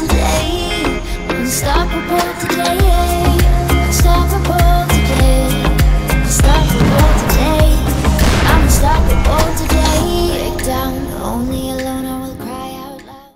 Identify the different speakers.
Speaker 1: today.